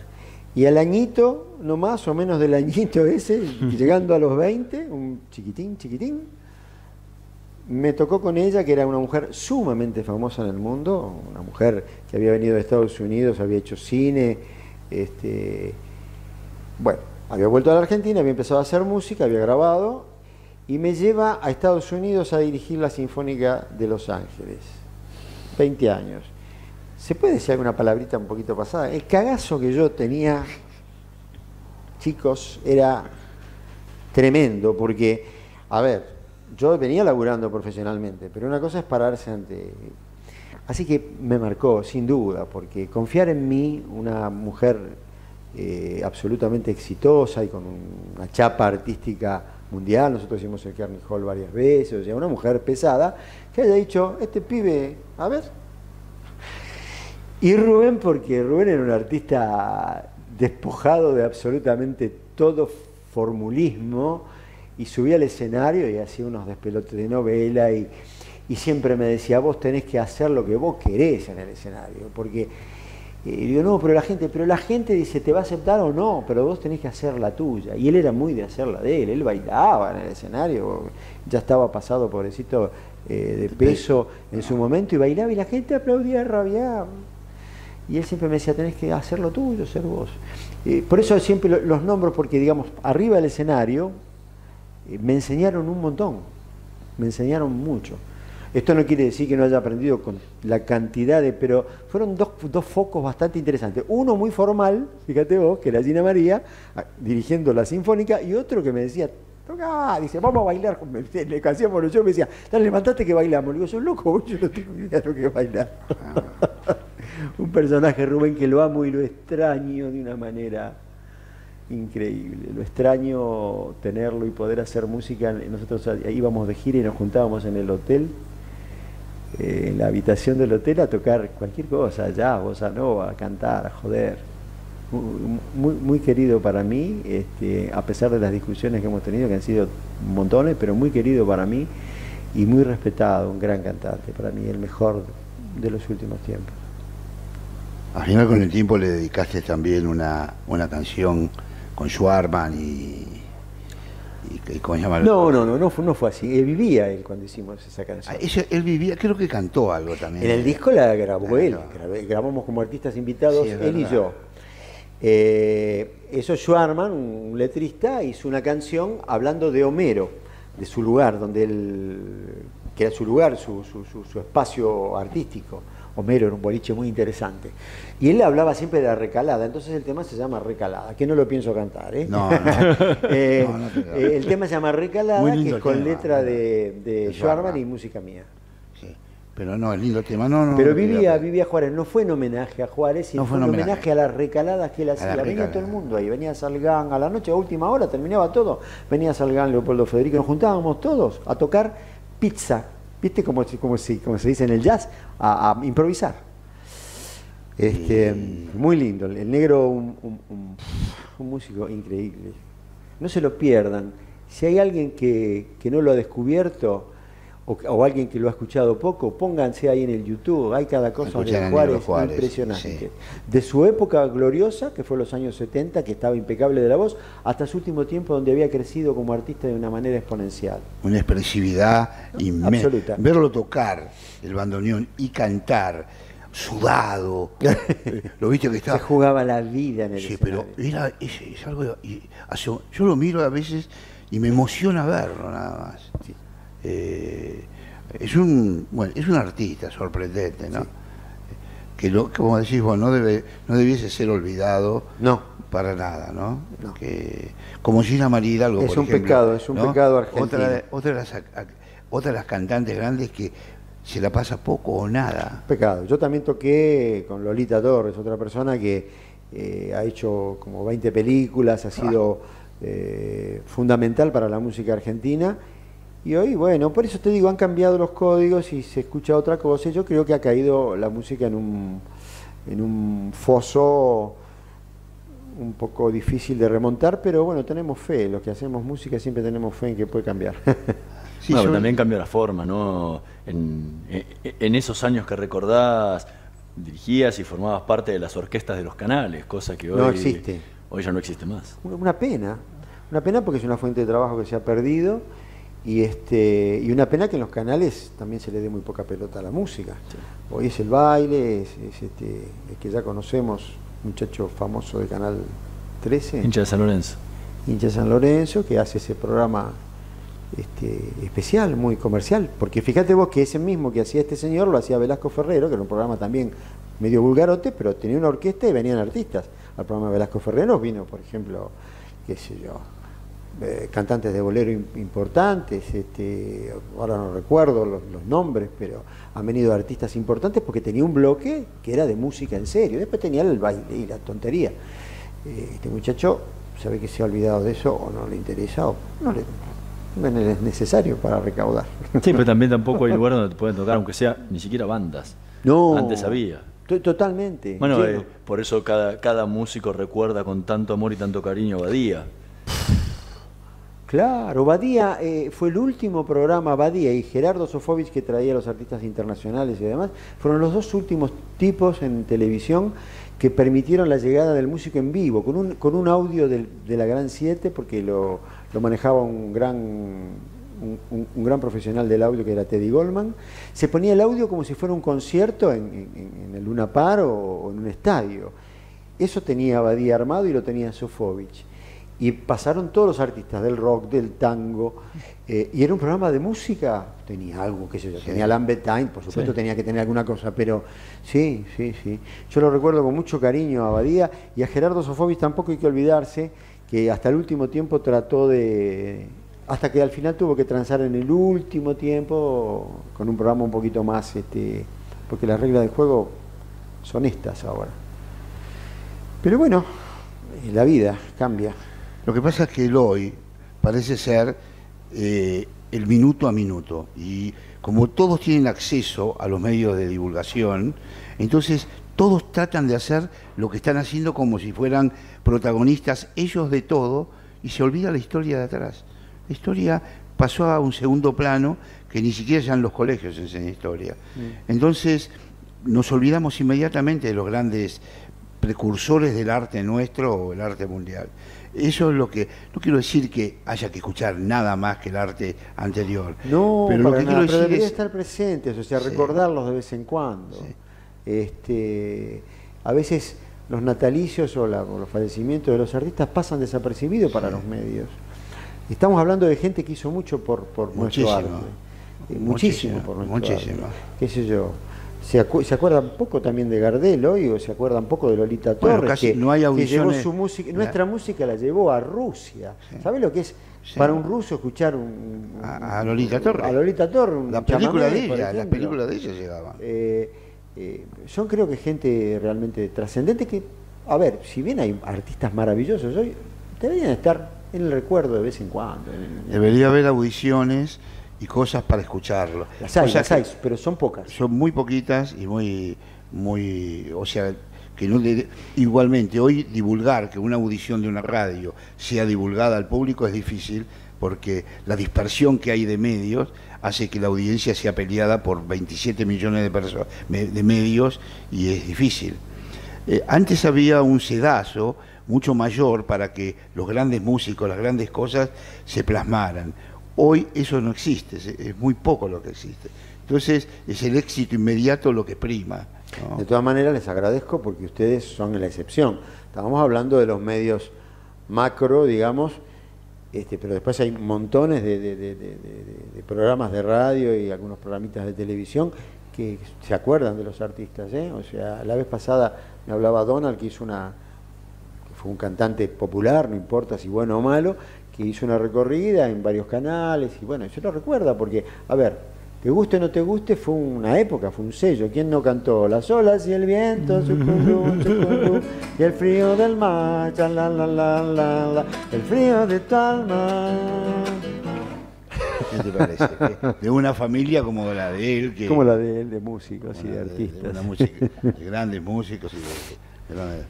E: Y al añito, no más o menos del añito ese, llegando a los 20, un chiquitín, chiquitín, me tocó con ella, que era una mujer sumamente famosa en el mundo, una mujer que había venido de Estados Unidos, había hecho cine, este, bueno, había vuelto a la Argentina, había empezado a hacer música, había grabado, y me lleva a Estados Unidos a dirigir la Sinfónica de Los Ángeles. 20 años. ¿Se puede decir alguna palabrita un poquito pasada? El cagazo que yo tenía, chicos, era tremendo, porque, a ver, yo venía laburando profesionalmente, pero una cosa es pararse ante... Así que me marcó, sin duda, porque confiar en mí, una mujer eh, absolutamente exitosa y con una chapa artística mundial, nosotros hicimos el Carnegie Hall varias veces, o sea, una mujer pesada, que haya dicho, este pibe, a ver. Y Rubén, porque Rubén era un artista despojado de absolutamente todo formulismo, y subía al escenario y hacía unos despelotes de novela, y, y siempre me decía, vos tenés que hacer lo que vos querés en el escenario, porque y digo, no, pero la gente, pero la gente dice, ¿te va a aceptar o no? Pero vos tenés que hacer la tuya. Y él era muy de hacer la de él, él bailaba en el escenario, ya estaba pasado, pobrecito, eh, de peso en su momento, y bailaba y la gente aplaudía, rabiaba. Y él siempre me decía, tenés que hacer lo tuyo, ser vos. Eh, por eso siempre lo- los nombro, porque digamos, arriba del escenario eh, me enseñaron un montón, me enseñaron mucho. Esto no quiere decir que no haya aprendido con la cantidad de, pero fueron dos, dos focos bastante interesantes. Uno muy formal, fíjate vos, que era Gina María, dirigiendo la sinfónica, y otro que me decía, toca, dice, vamos a bailar. Le hacíamos los shows, me decía, dale, levantate que bailamos. Le digo, sos loco, yo no tengo idea de lo que es bailar. Un personaje, Rubén, que lo amo y lo extraño de una manera increíble. Lo extraño tenerlo y poder hacer música. Nosotros íbamos de gira y nos juntábamos en el hotel, eh, en la habitación del hotel, a tocar cualquier cosa, jazz, bossa nova, a cantar, a joder. Muy, muy, querido para mí, este, a pesar de las discusiones que hemos tenido, que han sido montones, pero muy querido para mí y muy respetado, un gran cantante, para mí el mejor de los últimos tiempos.
D: Al final con el tiempo le dedicaste también una, una canción con Schwarman y, y, y ¿cómo se llama?
E: No, no, no, no fue, no fue así. Él vivía él cuando hicimos esa canción.
D: Ah, ese- él vivía, creo que cantó algo también.
E: En el disco la grabó él, grabé- grabamos como artistas invitados,
D: Sí,
E: él y yo. Eh, eso Schwarman, un letrista, hizo una canción hablando de Homero, de su lugar, donde él, que era su lugar, su, su- su- su espacio artístico. Homero era un boliche muy interesante. Y él hablaba siempre de la recalada, entonces el tema se llama Recalada, que no lo pienso cantar. ¿eh?
D: No, no.
E: Eh,
D: No, no te lo-
E: eh, el tema se llama Recalada, que es con
D: tema,
E: letra de, de Schwarman y música mía.
D: Sí, pero no, el lindo tema, no, no.
E: Pero vivía, vivía Juárez, no fue en homenaje a Juárez, sino
D: No
E: fue en homenaje,
D: homenaje.
E: a las recaladas que él hacía. Venía todo el mundo ahí, venía Salgán a la noche, a última hora, terminaba todo. Venía Salgán, Leopoldo Federico, nos juntábamos todos a tocar pizza, ¿viste? Como, como, si- como se dice en el jazz, a, a improvisar. Este, Muy lindo, el negro, un, un- un- un músico increíble. No se lo pierdan. Si hay alguien que, que no lo ha descubierto o, o alguien que lo ha escuchado poco, pónganse ahí en el YouTube. Hay cada cosa de Juárez,
D: Juárez,
E: impresionante.
D: sí.
E: De su época gloriosa, que fue los años 70, que estaba impecable de la voz, hasta su último tiempo donde había crecido como artista de una manera exponencial.
D: Una expresividad inmensa.
E: Absoluta.
D: Verlo tocar el bandoneón y cantar, sudado. lo viste que
E: Se
D: estaba.
E: jugaba la vida en el
D: Sí, pero era, es, es algo. y yo lo miro a veces y me emociona verlo nada más. Eh, es un bueno, es un artista sorprendente, ¿no? Que lo, como decís vos, no debe, no debiese ser olvidado
E: No.
D: para nada, ¿no?
E: No.
D: Que, como Gina María Hidalgo,
E: Es
D: por
E: un
D: ejemplo,
E: pecado, es un
D: ¿no?
E: pecado argentino.
D: Otra, de- otra, de las, otra de las cantantes grandes que se la pasa poco o nada.
E: Pecado. Yo también toqué con Lolita Torres, otra persona que eh, ha hecho como 20 películas, ha sido eh, fundamental para la música argentina. Y hoy, bueno, por eso te digo, han cambiado los códigos y se escucha otra cosa. Y yo creo que ha caído la música en un, en un foso un poco difícil de remontar, pero bueno, tenemos fe. Los que hacemos música siempre tenemos fe en que puede cambiar.
D: Sí,
C: Bueno,
D: yo-
C: también cambió la forma, ¿no? En, en- en esos años que recordás, dirigías y formabas parte de las orquestas de los canales, cosa que hoy,
E: No existe.
C: hoy ya no existe más.
E: Una- Una pena, una pena porque es una fuente de trabajo que se ha perdido y este y una pena que en los canales también se le dé muy poca pelota a la música. Hoy es el baile, es, es este el que ya conocemos, muchacho famoso de Canal 13,
C: Hincha de San Lorenzo.
E: hincha de San Lorenzo, que hace ese programa este, especial, muy comercial, porque fíjate vos que ese mismo que hacía este señor lo hacía Velasco Ferrero, que era un programa también medio vulgarote, pero tenía una orquesta y venían artistas. Al programa de Velasco Ferrero vino, por ejemplo, qué sé yo, eh, cantantes de bolero im- importantes, este, ahora no recuerdo los, los nombres, pero han venido artistas importantes porque tenía un bloque que era de música en serio, después tenía el baile y la tontería. Eh, Este muchacho sabe que se ha olvidado de eso o no le interesa o no le, es necesario para recaudar.
C: Sí, pero también tampoco hay lugar donde te pueden tocar, aunque sea ni siquiera bandas.
E: No.
C: Antes había.
E: To- Totalmente.
C: Bueno, eh, por eso cada, cada músico recuerda con tanto amor y tanto cariño a Badía.
E: Claro, Badía eh, fue el último programa, Badía y Gerardo Sofovich que traía a los artistas internacionales y demás, fueron los dos últimos tipos en televisión que permitieron la llegada del músico en vivo, con un, con un audio de la Gran 7, porque lo, lo manejaba un gran, un, gran profesional del audio que era Teddy Goldman. Se ponía el audio como si fuera un concierto en el Luna Par o, o en un estadio. Eso tenía Badía armado y lo tenía Sofovich. Y pasaron todos los artistas del rock, del tango, eh, y era un programa de música, tenía algo, qué sé yo, tenía Lambert Time, por supuesto
C: Sí.
E: tenía que tener alguna cosa, pero sí, sí, sí. Yo lo recuerdo con mucho cariño a Badía y a Gerardo Sofovich tampoco hay que olvidarse que hasta el último tiempo trató de, hasta que al final tuvo que transar en el último tiempo con un programa un poquito más, este, porque las reglas del juego son estas ahora. Pero bueno, la vida cambia.
D: Lo que pasa es que el hoy parece ser eh, el minuto a minuto y como todos tienen acceso a los medios de divulgación, entonces todos tratan de hacer lo que están haciendo como si fueran protagonistas ellos de todo y se olvida la historia de atrás. La historia pasó a un segundo plano que ni siquiera ya en los colegios se enseña historia. Entonces nos olvidamos inmediatamente de los grandes precursores del arte nuestro o el arte mundial. Eso es lo que, no quiero decir que haya que escuchar nada más que el arte anterior.
E: No,
D: pero lo que
E: nada,
D: quiero
E: pero
D: decir
E: debería
D: es,
E: estar presentes, o sea,
D: Sí.
E: recordarlos de vez en cuando.
D: Sí.
E: Este, a veces los natalicios o, la- o los fallecimientos de los artistas pasan desapercibidos para los medios. Estamos hablando de gente que hizo mucho por, por nuestro arte. Eh, muchísimo,
D: Muchísimo,
E: por nuestro
D: muchísimo.
E: arte. ¿Qué sé yo? ¿Se, acu- se acuerdan poco también de Gardel hoy o se acuerdan poco de Lolita
D: Bueno,
E: Torres?
D: casi
E: que,
D: no hay
E: que
D: audiciones.
E: su música,
D: La-
E: nuestra música la llevó a Rusia. ¿Sabes lo que es
D: Sí.
E: para un ruso escuchar un,
D: A- a Lolita Torres.
E: A Lolita Torres, un
D: la película
E: chamamé,
D: de ella, las películas de ella llegaban.
E: Eh, eh, son creo que gente realmente trascendente que, a ver, si bien hay artistas maravillosos hoy, deberían estar en el recuerdo de vez en cuando. en- en-
D: Debería haber audiciones y cosas para escucharlo.
E: las hay, las hay, pero son pocas.
D: Son muy poquitas y muy, muy, o sea, que no le- igualmente hoy divulgar que una audición de una radio sea divulgada al público es difícil porque la dispersión que hay de medios hace que la audiencia sea peleada por 27 millones de personas de medios y es difícil. Eh, antes había un sedazo mucho mayor para que los grandes músicos, las grandes cosas se plasmaran. Hoy eso no existe, es, muy poco lo que existe. Entonces es el éxito inmediato lo que prima.
E: De todas maneras, les agradezco porque ustedes son la excepción. Estábamos hablando de los medios macro, digamos, este, pero después hay montones de- de- de- de programas de radio y algunos programitas de televisión que se acuerdan de los artistas. ¿eh? O sea, la vez pasada me hablaba Donald, que hizo una, que fue un cantante popular, no importa si bueno o malo, que hizo una recorrida en varios canales y bueno, se lo recuerda porque, a ver, te guste o no te guste, fue una época, fue un sello. ¿Quién no cantó? Las olas y el viento, y el frío del mar, la, la, la, el frío de tu alma.
D: ¿Qué te parece? De una familia como la de él, que
E: Como la de él, de músicos y de artistas.
D: música, de grandes músicos y de- de grandes-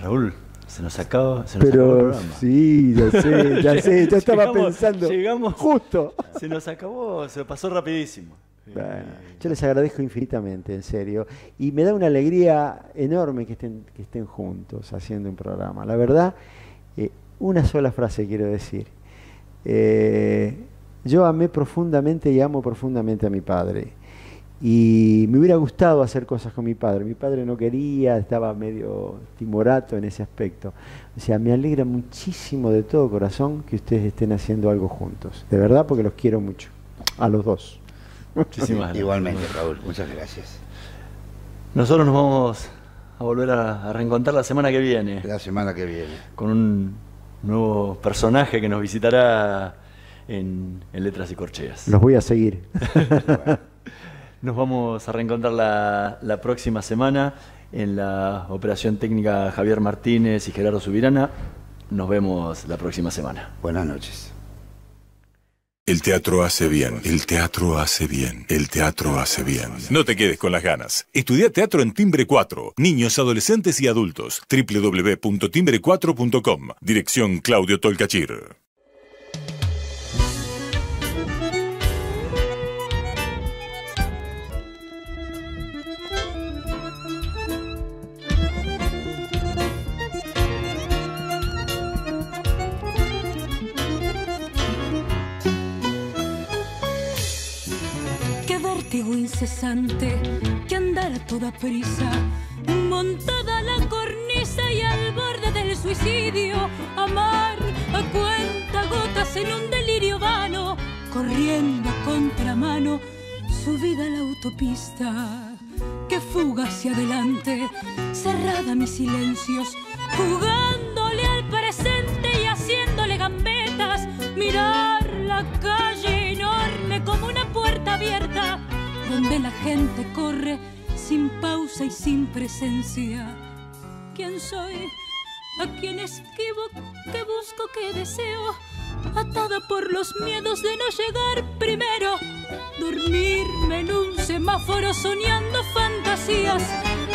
C: Raúl, se nos acaba, se nos acabó el
E: Pero
C: programa.
E: sí, ya sé, ya sé, yo estaba
C: Llegamos-
E: pensando
C: llegamos-
E: justo.
C: Se nos acabó, se pasó rapidísimo.
E: Bueno, yo les agradezco infinitamente, en serio. Y me da una alegría enorme que estén, que estén juntos haciendo un programa. La verdad, eh, una sola frase quiero decir. Eh, yo amé profundamente y amo profundamente a mi padre. Y me hubiera gustado hacer cosas con mi padre. Mi padre no quería, estaba medio timorato en ese aspecto. O sea, me alegra muchísimo de todo corazón que ustedes estén haciendo algo juntos. De verdad, porque los quiero mucho. A los dos.
C: Muchísimas gracias.
D: Igualmente, Raúl, muchas gracias.
C: Nosotros nos vamos a volver a, a reencontrar la semana que viene
D: La semana que viene.
C: con un nuevo personaje que nos visitará en, en Letras y Corcheas.
E: Los voy a seguir.
C: Nos vamos a reencontrar la, la próxima semana en la operación técnica Javier Martínez y Gerardo Subirana. Nos vemos la próxima semana.
D: Buenas noches.
A: El teatro hace bien, el teatro hace bien, el teatro hace bien. No te quedes con las ganas. Estudia teatro en Timbre 4, niños, adolescentes y adultos. www.timbre4.com. Dirección Claudio Tolcachir.
G: Que andar toda prisa, montada la cornisa y al borde del suicidio, amar a cuenta gotas en un delirio vano, corriendo a contramano, subida a la autopista, que fuga hacia adelante, cerrada mis silencios, jugándole al presente y haciéndole gambetas, mirar la calle enorme como una puerta abierta, donde la gente corre sin pausa y sin presencia. ¿Quién soy? ¿A quién esquivo? ¿Qué busco? ¿Qué deseo? Atada por los miedos de no llegar primero, dormirme en un semáforo soñando fantasías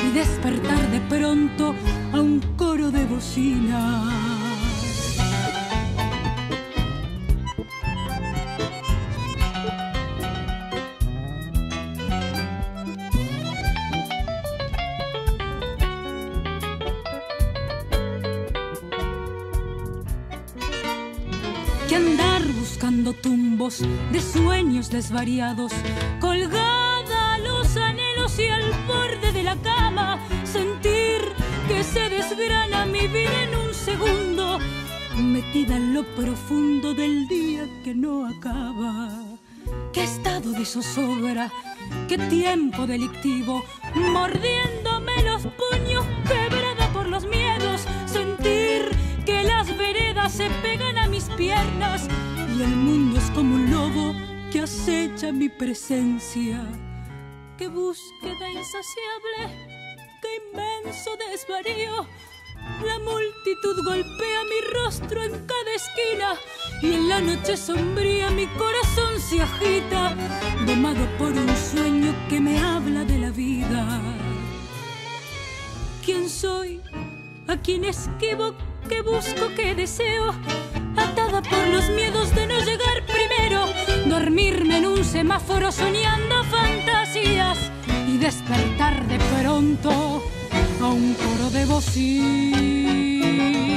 G: y despertar de pronto a un coro de bocinas. Tumbos de sueños desvariados, colgada a los anhelos y al borde de la cama, sentir que se desgrana mi vida en un segundo, metida en lo profundo del día que no acaba. Qué estado de zozobra, qué tiempo delictivo, mordiéndome los puños, quebrada por los miedos, sentir que las veredas se pegan a mis piernas el mundo es como un lobo que acecha mi presencia. Qué búsqueda insaciable, qué inmenso desvarío. La multitud golpea mi rostro en cada esquina y en la noche sombría mi corazón se agita, domado por un sueño que me habla de la vida. ¿Quién soy? ¿A quién esquivo? ¿Qué busco? ¿Qué deseo? Atada por los miedos de no llegar primero, dormirme en un semáforo soñando fantasías y despertar de pronto a un coro de bocinas.